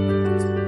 嗯。